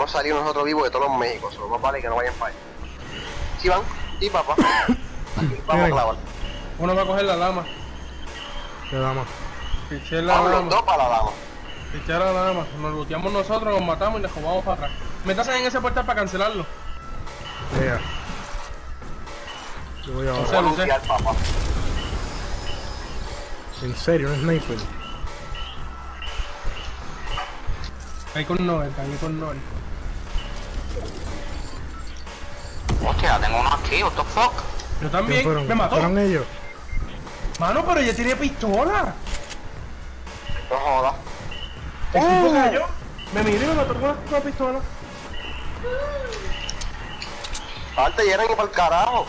Hemos salido nosotros vivos de todos los Méxicos, solo más vale que no vayan para allá. Sí van, sí papá. Aquí vamos a clavar. Uno va a coger la lama. Le damos. Piché la Vamos los lama. dos para la dama. Piché la lama. Nos luteamos nosotros, los matamos y les jugamos para atrás. Métase en ese portal para cancelarlo. Vea. Yo voy a Lucé. lutear, papá. En serio, un sniper. Ahí con Noel, ahí con Noel. Hostia, tengo uno aquí, what the fuck. Yo ¿Quién también. fueron? Me mató. ¿Fueron ellos? Mano, pero ella tiene pistola. No jodas. El tipo cayó. Me miré y me mató con una, con una pistola. Parte y eran y para el carajo.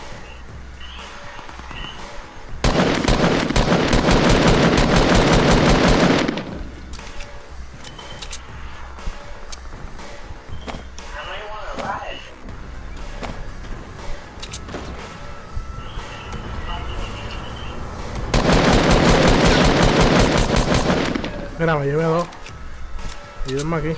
Mira, me llevé a dos. Ayúdenme aquí.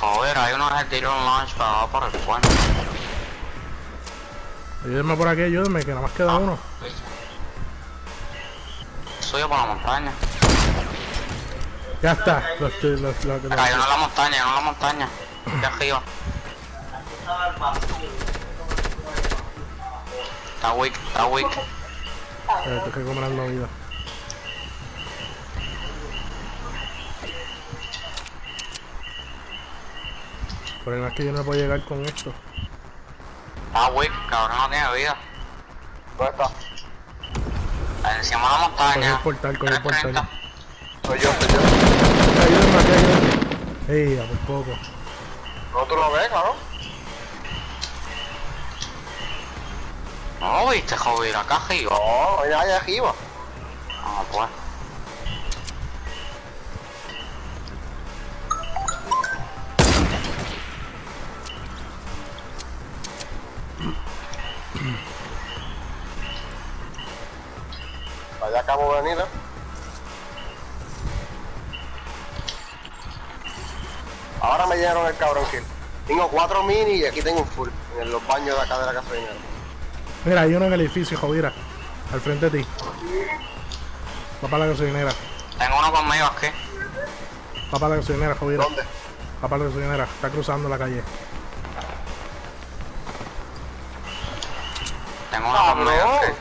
Joder, hay uno que tiró un launch para por el puente. Ayúdenme por aquí, ayúdenme, que nada más queda uno. Suyo por la montaña. Ya está. Lo estoy, lo, lo- lo- Cayó en la montaña, no en la montaña. De arriba. Está weak, está weak. eh, estoy recuperando vida. El problema es que yo no puedo llegar con esto. Está weak, cabrón, no tiene vida. ¿Dónde está? Encima de la montaña. Con el portal, con el 330. portal. Soy yo, soy yo. Ayúdenme aquí, ayúdenme. Ey, a por poco. No tú lo ves, cabrón. No viste, joder, acá arriba. No, ya allá arriba. Ah, pues. Allá acabo de venir, ¿eh? Ahora me llenaron el cabrón kill. Tengo cuatro mini y aquí tengo un full. En los baños de acá de la gasolinera. Mira, hay uno en el edificio, Jovira. Al frente de ti. Va para la gasolinera. Tengo uno conmigo aquí. Va para la gasolinera, Jovira. ¿Dónde? Va para la gasolinera. Está cruzando la calle. Tengo uno Cabrón. conmigo aquí.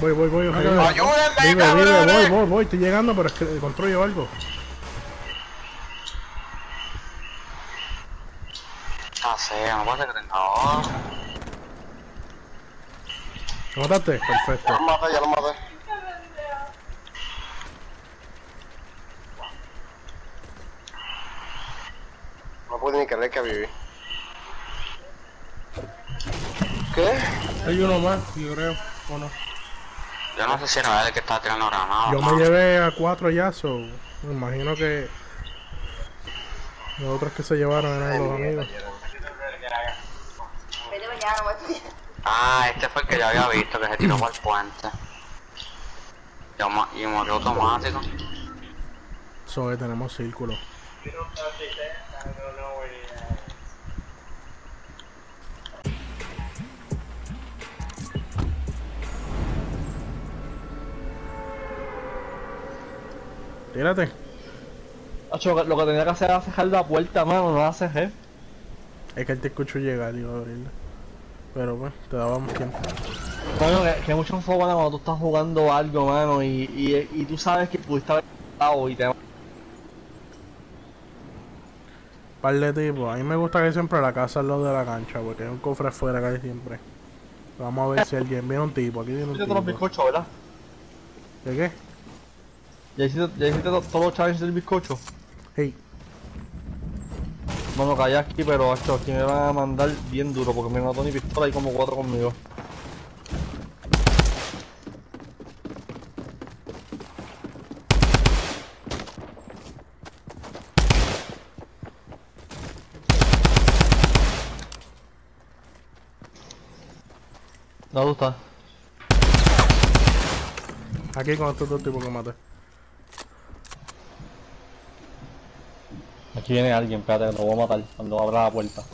Voy, voy, voy. ¡Ayúdenme, Vive, vive, cabrones! voy, voy, voy. Estoy llegando, pero es que construyo algo. Ah, sí, no puede ser que tenga dos. ¿Lo mataste? Ya Perfecto. lo maté, ya lo maté. No pude ni creer que viví. ¿Qué? Hay uno más, yo creo. ¿O no? Yo no sé si era él que estaba tirando granadas. Yo ¿no? me llevé a cuatro ya, so. Me imagino que. Los otros que se llevaron eran los amigos. Vete mañana, no voy a estudiar. Ah, este fue el que yo había visto que se tiró por el puente. Y murió automático. So, eh, tenemos círculo. Tírate. Acho, lo que tenía que hacer era cerrar la puerta, mano, no la cerré. Es que él te escuchó llegar a abrirla. Pero pues, te dábamos tiempo. Mano, que, que mucho enfocado cuando tú estás jugando algo, mano, y, y, y tú sabes que pudiste haber y te Par de tipos. A mí me gusta que siempre la casa al lado de la cancha, porque hay un cofre afuera casi siempre. Vamos a ver si alguien viene un tipo. Aquí viene un todos los tipo. bizcochos, ¿verdad? ¿De qué? Ya hiciste, ya hiciste to- todos los challenges del bizcocho. Hey, Bueno, callé aquí, pero acho, aquí me van a mandar bien duro porque me mató mi pistola y como cuatro conmigo. ¿Dónde tú estás? Aquí con estos dos tipos que maté. Aquí viene alguien, espérate, que lo voy a matar cuando abra la puerta.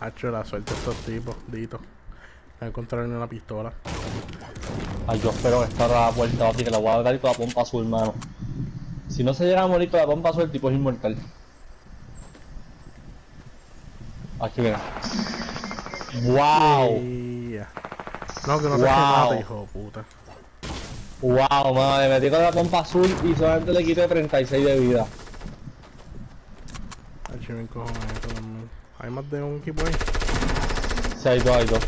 Hacho, la suerte de estos tipos, Dito. Voy a encontrar una pistola. Ay, yo espero que esta abra la puerta, así que la voy a dar con la pompa azul, mano. Si no se llega a morir con la pompa azul, el tipo es inmortal. Aquí viene. ¡Wow! Yeah. No, que no te Wow. mate, hijo de puta. ¡Wow, mano! Le metí con la pompa azul y solamente le quité 36 de vida. Hacho, me encojones esto también. Hay más de un equipo ahí. Sí, hay dos, hay dos.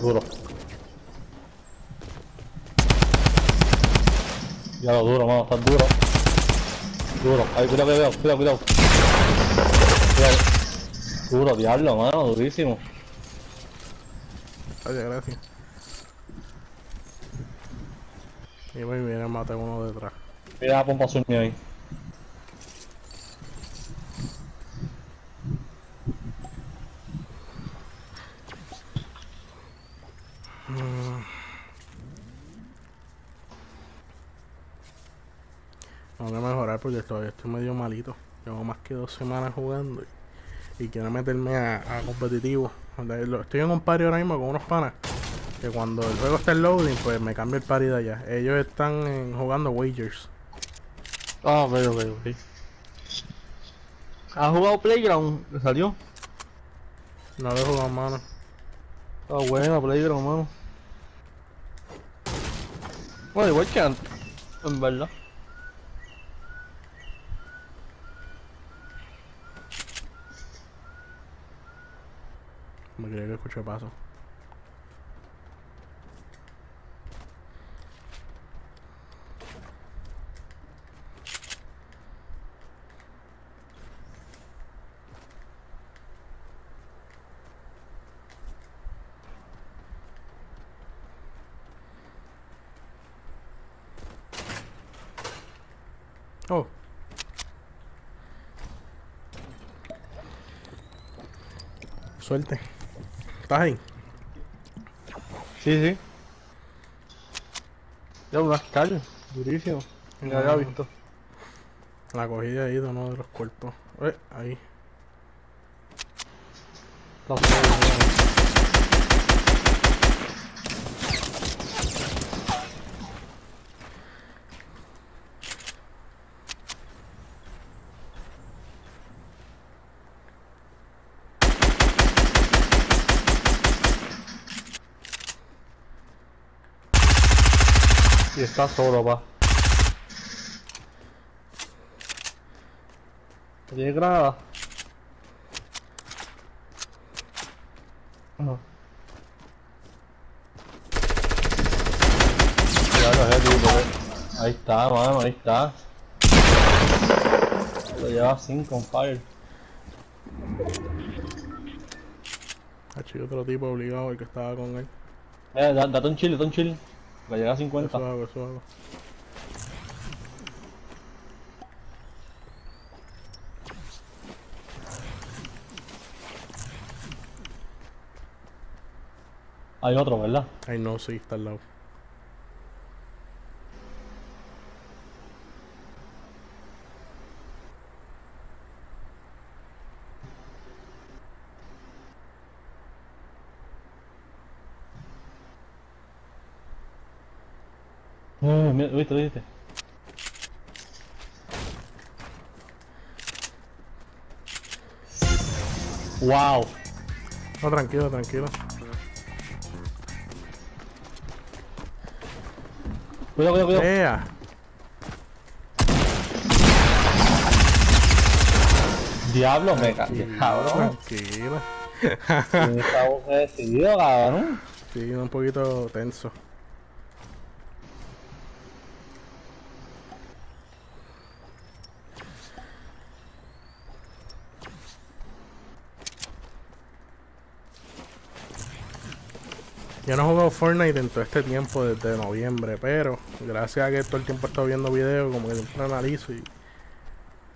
Duro. Ya lo duro, mano, está duro. Duro. Ay, cuidado, cuidado, cuidado, cuidado. Cuidado. Duro, diablo, mano, durísimo. Gracias, gracias. Y muy bien, mate uno detrás. Mira la pompa azul ahí. Porque todavía estoy medio malito. Llevo más que dos semanas jugando y, y quiero meterme a, a competitivo. Estoy en un party ahora mismo con unos panas. Que cuando el juego está en loading, pues me cambio el party de allá. Ellos están en- jugando Wagers. Ah, ok, ok, ok. ¿Has jugado Playground? ¿Le salió? No lo he jugado, mano. Ah, buena Playground, mano. Bueno, igual que antes, en verdad. Me creía que escuché paso. Oh. Suerte. ¿Estás ahí? Sí, sí. Ya un Ascal, durísimo. Ni había visto. La cogí de ahí de uno de los cuerpos. Eh, ahí. Está está solo, pa. ¿Tiene granada? Ya lo eh. Ahí está, mano, ahí está. Lo lleva 5 on fire. Hachi, otro tipo obligado, el que estaba con él. Eh, da- date un chill, date un chill. Va a llegar a Eso 50. hago, eso hago. Hay otro, ¿verdad? Ay, no, sí, está al lado. Eh, mira, ¿Viste, viste? Wow. No, tranquilo, tranquilo. Cuidado, cuidado, cuidado. ¡Ea! Diablo, me cagué, cabrón. Tranquilo. Estamos decidido, cabrón. Sí, un poquito tenso. Yo no he jugado Fortnite en todo este tiempo, desde noviembre, pero gracias a que todo el tiempo he estado viendo videos, como que siempre analizo y,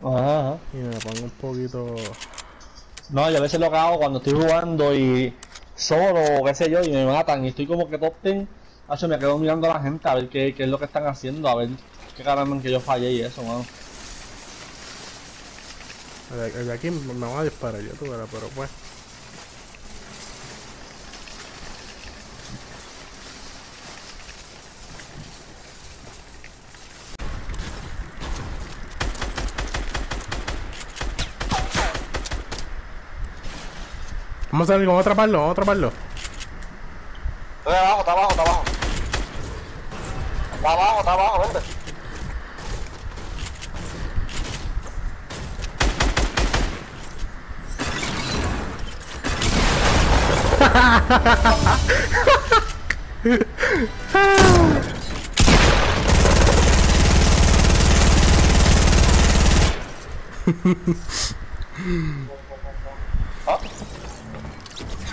Ajá, ajá. y me pongo un poquito... No, yo a veces lo que hago cuando estoy jugando y solo o qué sé yo y me matan y estoy como que top 10, hacho, me quedo mirando a la gente a ver qué, qué es lo que están haciendo, a ver qué caramba en que yo fallé y eso, mano. El, de- el de aquí me va a disparar yo, tú verás, pero pues... Vamos a salir, vamos a atraparlo, vamos a atraparlo. Está abajo, está abajo, está abajo. Está abajo, está abajo, vente.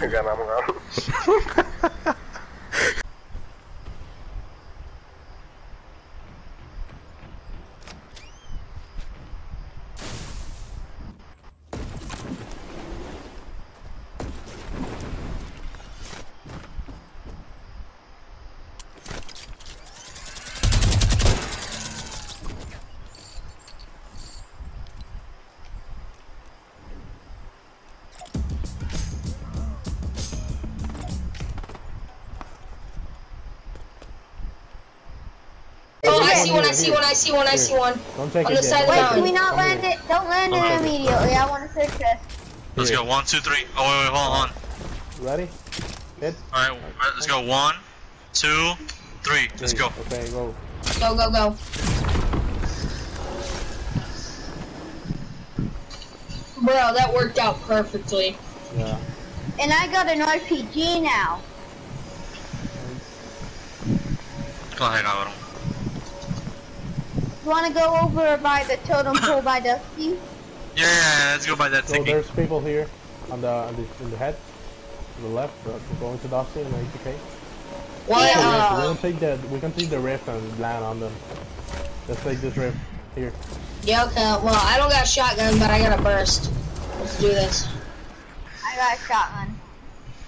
chegar na mão. see one, I see one, I see one, I see one. Don't take On it the side don't of take the Wait, it. can we not Come land here. it? Don't land Okay. it immediately. I want to search this. Let's go one, two, three. Oh wait, wait, hold on. Ready? Hit. All right, let's go one, two, three. Let's go. Okay, go. Go, go, go. Bro, that worked out perfectly. Yeah. And I got an RPG now. Go ahead, Cabrón. You want to go over by the totem pole by Dusty? Yeah, yeah, yeah, let's go by that So thingy. there's people here on the on the in the head, to the left, uh, going to Dusty and ATK. What? we Uh, can take the we can take the rift and land on them. Let's take this rift here. yeah, okay. Well, I don't got a shotgun, but I got a burst. Let's do this. I got a shotgun.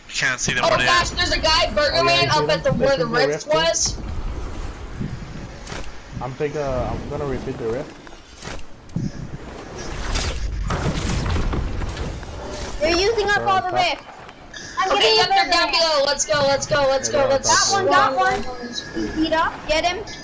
Can't see them Oh where gosh, there's a guy, Burger Oh, yeah, Man, up at the where the took rift rift, yeah. was. I'm take uh I'm gonna repeat the rift. They're using up all the Alright, rift. I'm Okay, getting yep, a down below. Let's go, let's go, let's Yeah, go, let's go. Got one, got one. Beat up. Get him.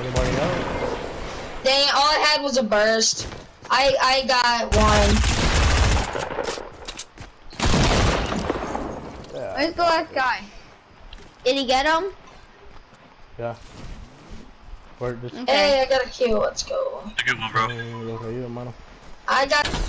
Anybody else? Dang, all I had was a burst. I I got one. Yeah. Where's the last guy? Did he get him? Yeah. Where this Okay. Hey, I got a kill. Let's go. A good one, bro. Los ayudo, hermano. I got.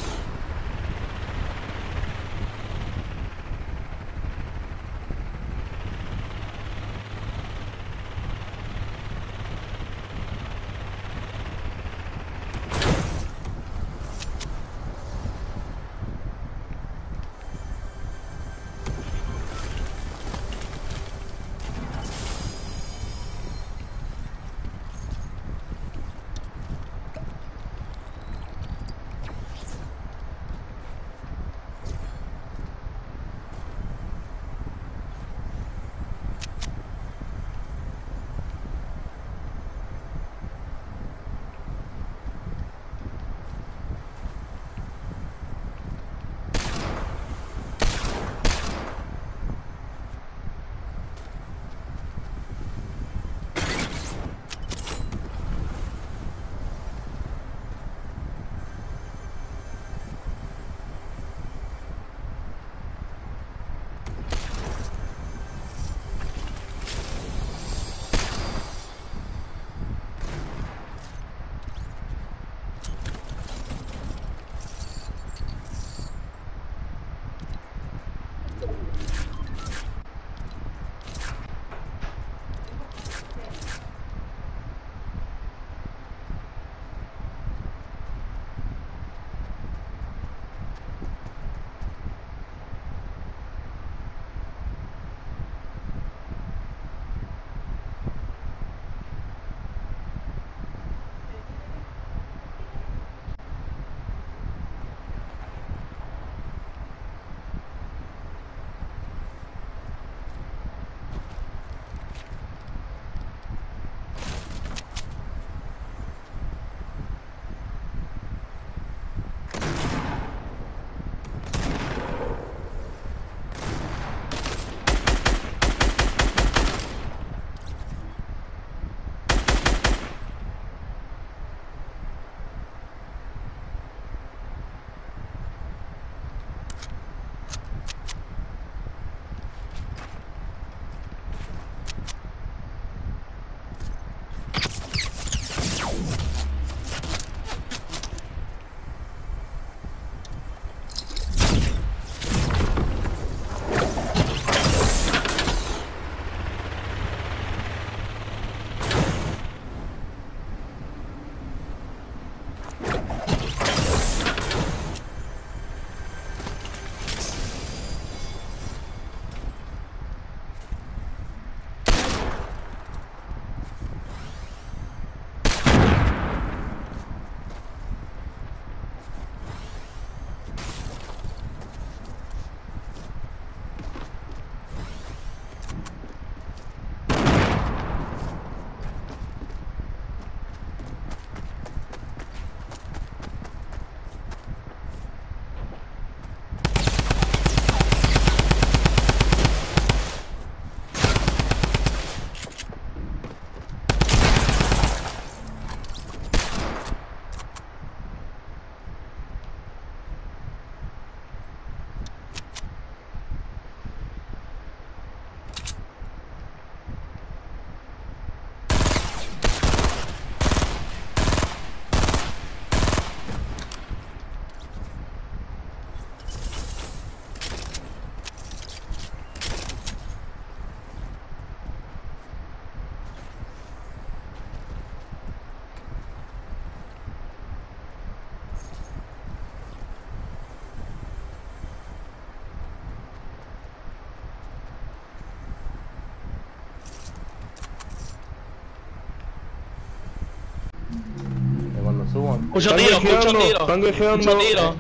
Suban. Mucho tiro, mucho tiro. Están guijeando. Mucho tiro.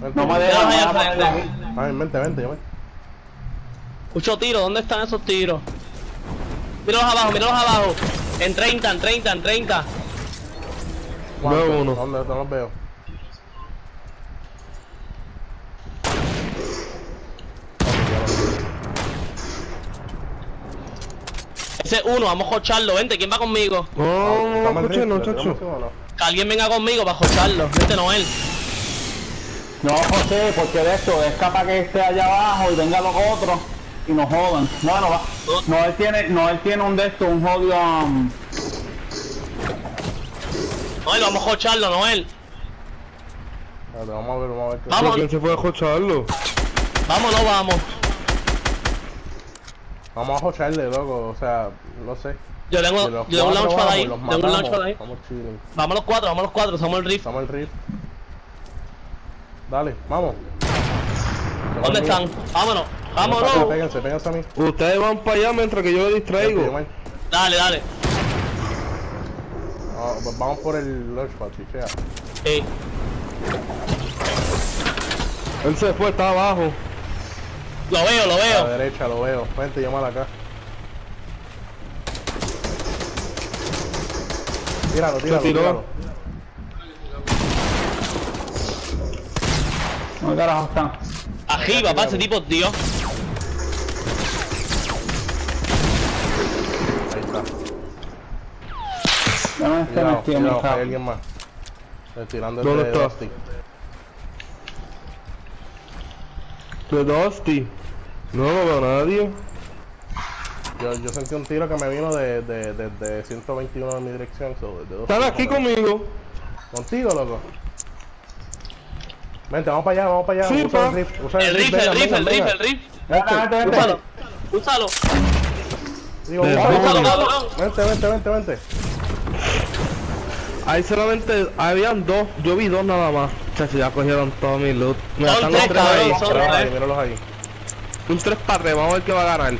Vente, No me al por frente. Ay, vente, vente, vente. Mucho tiro, ¿dónde están esos tiros? Míralos abajo, míralos abajo. En 30, en 30, en 30. ¿Cuánto? Veo uno. ¿Dónde? No los veo. Ese es uno, vamos a jocharlo. Vente, ¿quién va conmigo? No, no, ¿Estamos no, no, no? Que alguien venga conmigo para jocharlo. Vente, Noel. No, José, porque de esto es capaz que esté allá abajo y venga los otros y nos jodan. Bueno, va. No, él tiene, no, él tiene un de estos, un jodido. um, Noel, vamos a jocharlo, Noel. Espérate, vamos a ver, vamos a ver. qué- Vamos. ¿Quién se puede escucharlo? Vamos, no vamos. Vamos a jocharle, loco. O sea, no sé. Yo tengo, yo tengo un launchpad ahí. Tengo un matamos, launchpad ahí. Vamos los cuatro, vamos los cuatro, somos el riff. Estamos el riff. Dale, vamos. ¿Dónde están? Vámonos, vámonos. Péguense a mí. Ustedes van para allá mientras que yo me distraigo. Dale, dale. Ah, pues vamos por el launchpad, chichea. Sí. Él se fue, está abajo. Lo veo, lo A la veo. derecha, lo veo. Vente, llámala acá. Tíralo, tíralo, tiró. tíralo. No, carajo está. Arriba, pa, ese tipo, Dios. Ahí está. Dame este Cuidado, hay alguien más. Estoy tirando ¿Dónde el de está? Dusty. De Dusty. No, no veo a nadie. Yo, yo sentí un tiro que me vino de, de, de, de 121 en mi dirección. So, de dos Están aquí conmigo. Contigo, loco. Vente, vamos para allá, vamos para allá. Sí, usa pa. el riff, usa El riff, el riff, el riff, el riff. Vente, vente, vente. Úsalo, úsalo. Digo, Úsalo, cabrón. Vente, vente, vente, vente. Ahí solamente habían dos. Yo vi dos nada más. Chacho, ya cogieron todo mi loot. Mira, están los tres, ahí. Míralos ahí, tres. míralos ahí. Un 3 para tres, vamos a ver qué va a ganar.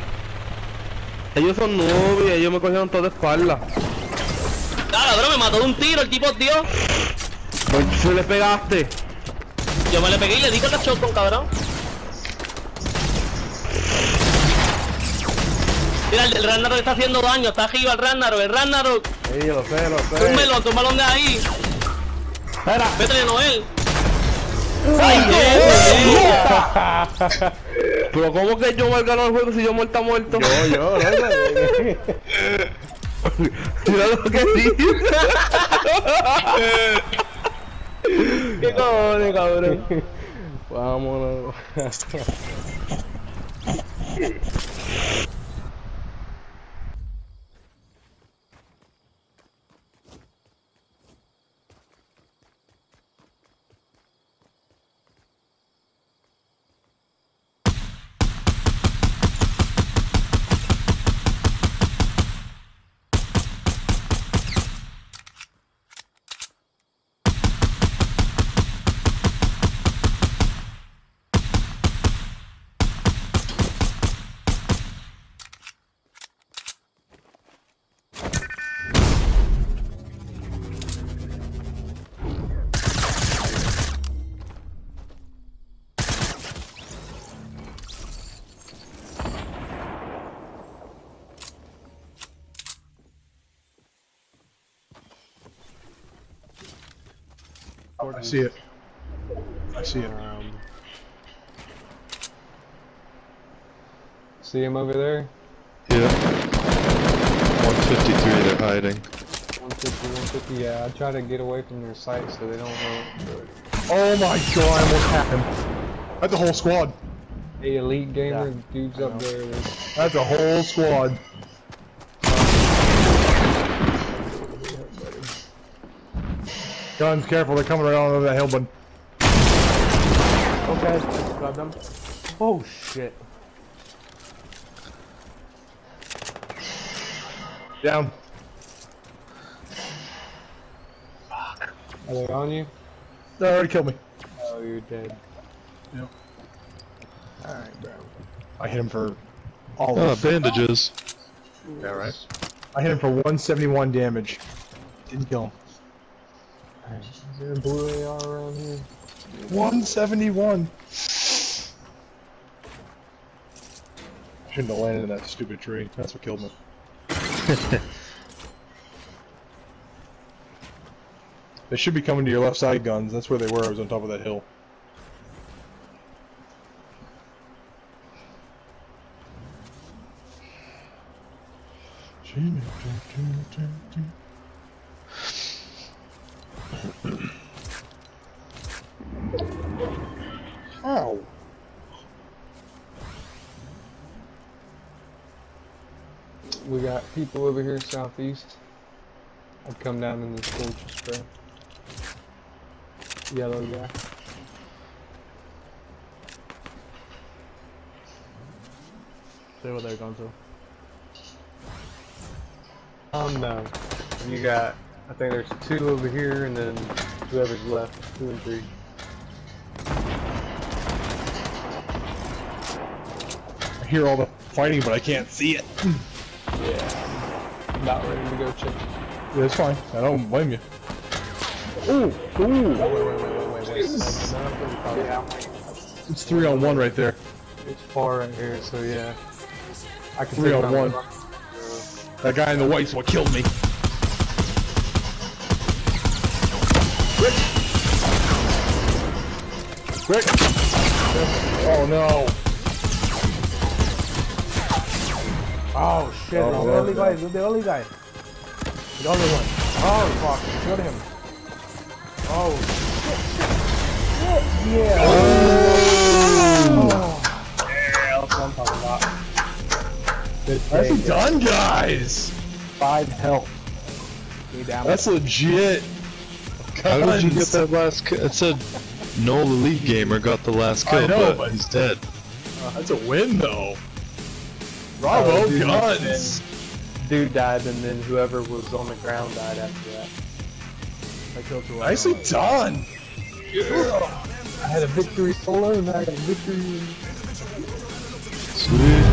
Ellos son novios, ellos me cogieron todo de espalda. Dale, bro, me mató de un tiro, el tipo Dios. Pues se le pegaste. Yo me le pegué y le di con la shotgun, cabrón. Mira, el, el Ragnarok está haciendo daño, está arriba el Ragnarok, el Ragnarok. Sí, lo sé, lo sé. Túmbelo, túmbalo de ahí. Espera. Vete, Noel. Pero ¿cómo que yo me ganó el juego si yo muerta muerto? Yo, yo. Mira lo que sí. ¿Qué cojones, cabrón? Vámonos. I see it. I see it. See him over there? Yeah. 153, they're hiding. 150, 150. Yeah, I try to get away from their sight so they don't know. Oh my god, what happened? That's a whole squad. Hey, elite gamer dudes up there. they're- That's a whole squad. Guns, careful, they're coming around over that hill, bud. Okay, got them. Oh shit. Down. Fuck. Are they on you? They already killed me. Oh, you're dead. Yep. Alright, bro. I hit him for all Ah, of bandages. Yeah, right. I hit him for 171 damage. Didn't kill him. Is there a blue AR around here? 171. Shouldn't have landed in that stupid tree. That's what killed me. they should be coming to your left side guns. That's where they were. I was on top of that hill. Ow. We got over here southeast. I'd come down in this torch spray. Yellow guy. Stay what they're going to. Um, no. You got, I think there's two over here and then whoever's left, two and three. I hear all the fighting, but I can't see it. Yeah. About ready to go check. Yeah, it's fine. I don't blame you. Ooh, ooh. Wait, wait, wait, wait, wait, wait. That's not. It's three on one right there. It's far right here, so yeah. I can Three on my- one. That guy in the white's what killed me. Rick! Rick! Oh no! Oh shit, Oh, it's the only guy, the only guy. The only one. Oh fuck, shoot him. Oh shit, shit, shit. Yeah. Oh. Yeah, that's what I'm talking about. Good Nicely save. done, guys! Five health. He down. That's legit. How did you get that last kill? It said no Elite Gamer got the last kill, I know, but, but- he's dead. Uh, that's a win, though. Bravo, dude, guns! Dude died, and then whoever was on the ground died after that. I killed two. Nicely done! I had a victory solo, and I had a victory. Sweet.